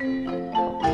Música